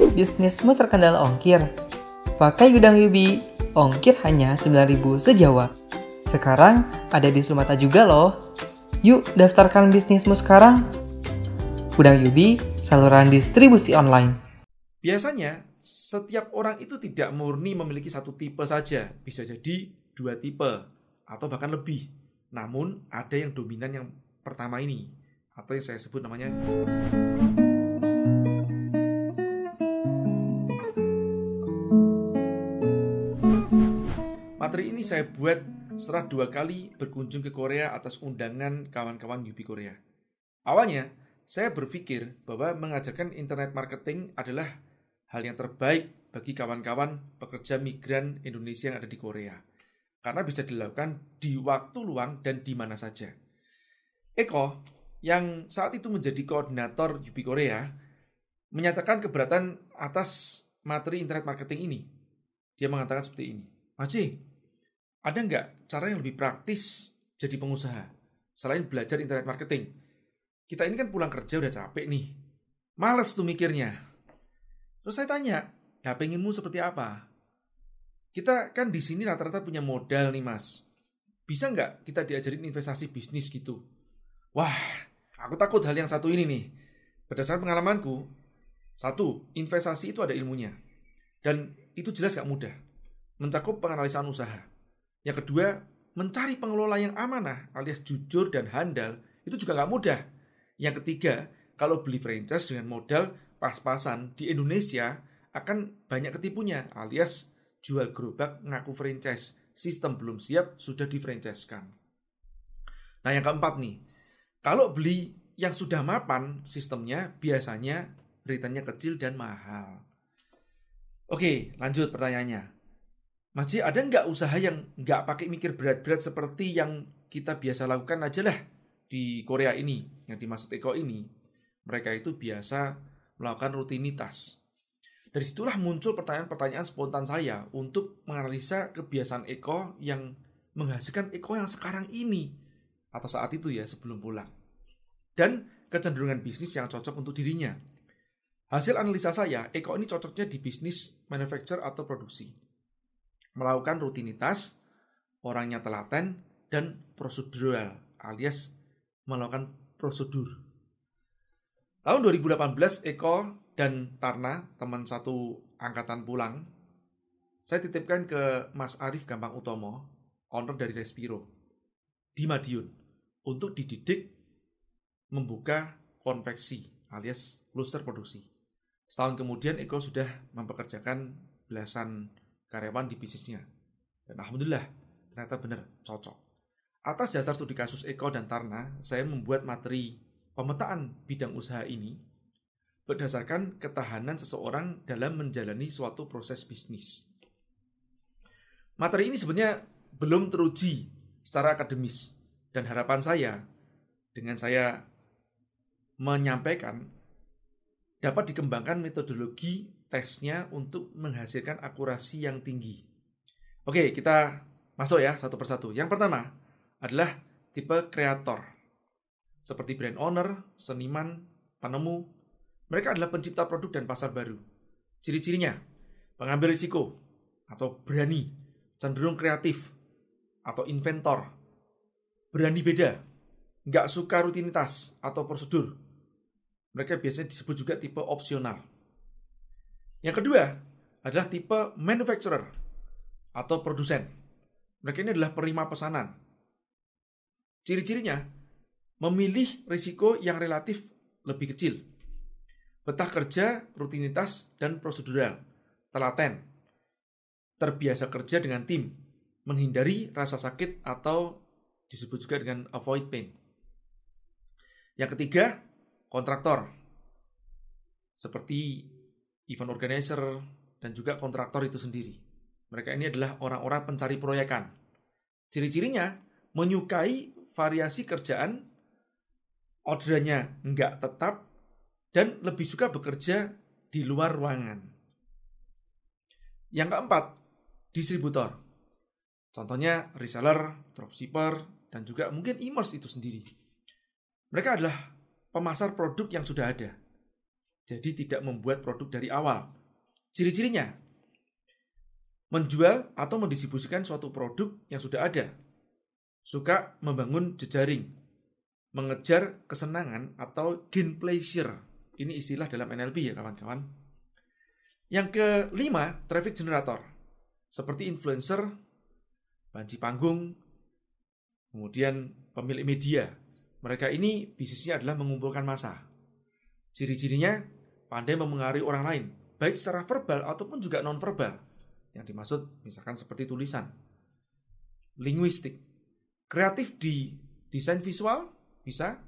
Bisnismu terkendala ongkir? Pakai gudang Yubi, ongkir hanya 9.000 sejawa. Sekarang ada di Sumata juga loh. Yuk daftarkan bisnismu sekarang. Gudang Yubi, saluran distribusi online. Biasanya, setiap orang itu tidak murni memiliki satu tipe saja. Bisa jadi dua tipe, atau bahkan lebih. Namun, ada yang dominan yang pertama ini, atau yang saya sebut namanya Materi ini saya buat setelah dua kali berkunjung ke Korea atas undangan kawan-kawan Yubi Korea. Awalnya, saya berpikir bahwa mengajarkan internet marketing adalah hal yang terbaik bagi kawan-kawan pekerja migran Indonesia yang ada di Korea. Karena bisa dilakukan di waktu luang dan di mana saja. Eko, yang saat itu menjadi koordinator Yubi Korea, menyatakan keberatan atas materi internet marketing ini. Dia mengatakan seperti ini. Maci, ada nggak cara yang lebih praktis jadi pengusaha selain belajar internet marketing? Kita ini kan pulang kerja udah capek nih. Males tuh mikirnya. Terus saya tanya, nah pengenmu seperti apa? Kita kan di sini rata-rata punya modal nih mas. Bisa nggak kita diajarin investasi bisnis gitu? Wah, aku takut hal yang satu ini nih. Berdasarkan pengalamanku, satu, investasi itu ada ilmunya. Dan itu jelas gak mudah. Mencakup penganalisan usaha yang kedua, mencari pengelola yang amanah alias jujur dan handal itu juga nggak mudah. Yang ketiga, kalau beli franchise dengan modal pas-pasan di Indonesia akan banyak ketipunya alias jual gerobak ngaku franchise. Sistem belum siap sudah di franchise-kan. Nah yang keempat nih, kalau beli yang sudah mapan sistemnya biasanya beritanya kecil dan mahal. Oke, lanjut pertanyaannya. Masih ada nggak usaha yang nggak pakai mikir berat-berat seperti yang kita biasa lakukan aja lah di Korea ini, yang dimaksud Eko ini. Mereka itu biasa melakukan rutinitas. Dari situlah muncul pertanyaan-pertanyaan spontan saya untuk menganalisa kebiasaan Eko yang menghasilkan Eko yang sekarang ini atau saat itu ya sebelum pulang. Dan kecenderungan bisnis yang cocok untuk dirinya. Hasil analisa saya, Eko ini cocoknya di bisnis manufacture atau produksi melakukan rutinitas, orangnya telaten, dan prosedural alias melakukan prosedur. Tahun 2018, Eko dan Tarna, teman satu angkatan pulang, saya titipkan ke Mas Arif Gampang Utomo, owner dari Respiro, di Madiun, untuk dididik membuka konveksi alias kluster produksi. Setahun kemudian Eko sudah mempekerjakan belasan karyawan di bisnisnya. Dan alhamdulillah, ternyata benar cocok. Atas dasar studi kasus Eko dan Tarna, saya membuat materi pemetaan bidang usaha ini berdasarkan ketahanan seseorang dalam menjalani suatu proses bisnis. Materi ini sebenarnya belum teruji secara akademis dan harapan saya dengan saya menyampaikan dapat dikembangkan metodologi tesnya untuk menghasilkan akurasi yang tinggi. Oke, kita masuk ya satu persatu. Yang pertama adalah tipe kreator. Seperti brand owner, seniman, penemu. Mereka adalah pencipta produk dan pasar baru. Ciri-cirinya, pengambil risiko atau berani, cenderung kreatif atau inventor, berani beda, nggak suka rutinitas atau prosedur. Mereka biasanya disebut juga tipe opsional. Yang kedua adalah tipe manufacturer atau produsen. Mereka ini adalah penerima pesanan. Ciri-cirinya memilih risiko yang relatif lebih kecil. Betah kerja, rutinitas, dan prosedural. Telaten. Terbiasa kerja dengan tim. Menghindari rasa sakit atau disebut juga dengan avoid pain. Yang ketiga, kontraktor. Seperti event organizer, dan juga kontraktor itu sendiri. Mereka ini adalah orang-orang pencari proyekan. Ciri-cirinya menyukai variasi kerjaan, orderannya nggak tetap, dan lebih suka bekerja di luar ruangan. Yang keempat, distributor. Contohnya reseller, dropshipper, dan juga mungkin e-commerce itu sendiri. Mereka adalah pemasar produk yang sudah ada Jadi tidak membuat produk dari awal. Ciri-cirinya menjual atau mendistribusikan suatu produk yang sudah ada. Suka membangun jejaring, mengejar kesenangan atau gain pleasure. Ini istilah dalam NLP ya kawan-kawan. Yang kelima, traffic generator. Seperti influencer, banci panggung, kemudian pemilik media. Mereka ini bisnisnya adalah mengumpulkan massa. Ciri-cirinya pandai memengaruhi orang lain, baik secara verbal ataupun juga non-verbal. Yang dimaksud misalkan seperti tulisan. Linguistik. Kreatif di desain visual, bisa.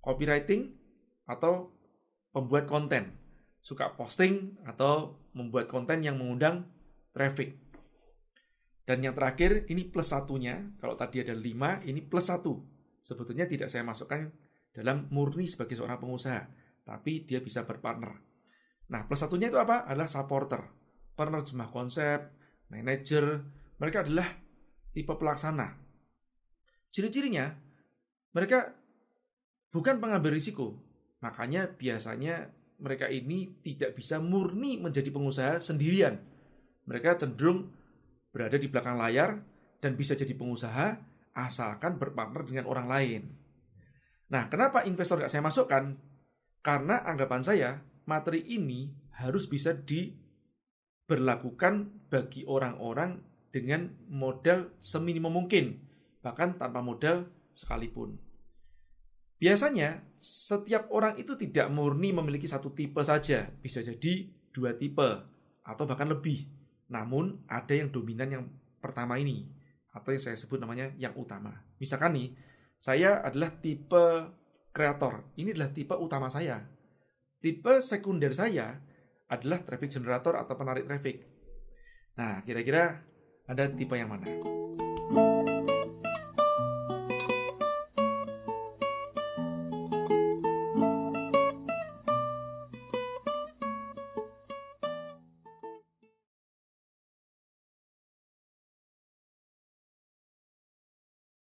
Copywriting, atau pembuat konten. Suka posting atau membuat konten yang mengundang traffic. Dan yang terakhir, ini plus satunya. Kalau tadi ada lima, ini plus satu. Sebetulnya tidak saya masukkan dalam murni sebagai seorang pengusaha. Tapi dia bisa berpartner. Nah, plus satunya itu apa? Adalah supporter. Penerjemah konsep, manager. Mereka adalah tipe pelaksana. Ciri-cirinya, mereka bukan pengambil risiko. Makanya biasanya mereka ini tidak bisa murni menjadi pengusaha sendirian. Mereka cenderung berada di belakang layar dan bisa jadi pengusaha asalkan berpartner dengan orang lain. Nah, kenapa investor gak saya masukkan? Karena anggapan saya, materi ini harus bisa diberlakukan bagi orang-orang dengan modal seminimum mungkin, bahkan tanpa modal sekalipun. Biasanya, setiap orang itu tidak murni memiliki satu tipe saja, bisa jadi dua tipe, atau bahkan lebih. Namun ada yang dominan yang pertama ini atau yang saya sebut namanya yang utama. Misalkan nih, saya adalah tipe kreator. Ini adalah tipe utama saya. Tipe sekunder saya adalah traffic generator atau penarik traffic. Nah, kira-kira ada tipe yang mana?